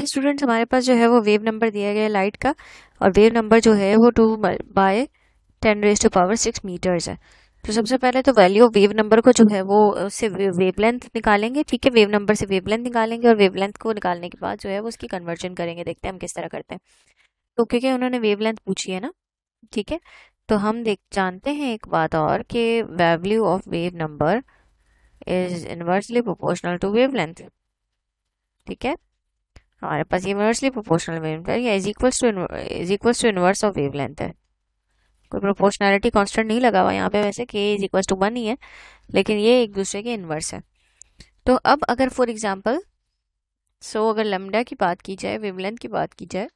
Students हमारे पास जो है वो वेव नंबर दिया गया है लाइट का और वेव नंबर जो है वो two by ten raise to power six metres है। तो सबसे पहले तो वैल्यू ऑफ़ वेव नंबर को जो है वो, उससे वेव लेंथ निकालेंगे, ठीक है? वेव नंबर से वेव लेंथ निकालेंगे और वेव लेंथ को निकालने के बाद जो है वो उसकी कन्वर्जन करेंगे, देखते हैं हम किस तरह करते हैं। तो क्योंकि उन्होंने वेव लेंथ पूछी है ना, ठीक है? तो हम देख, जानते हैं एक बात और कि value of wave number is inversely proportional to wave length ठीक है? हमारे पास इनवर्सली प्रोपोर्शनल वेव लेंथ या is equals to is equals to inverse of wave length है। कोई प्रोपोर्शनैलिटी कांस्टेंट नहीं लगा हुआ यहाँ पे वैसे के इज़ इक्वल्स टू वन ही है, लेकिन ये एक दूसरे के इनवर्स है। तो अब अगर फॉर एग्ज़ाम्पल सो अगर लम्डा की बात की जाए वेवलेंथ की बात की जाए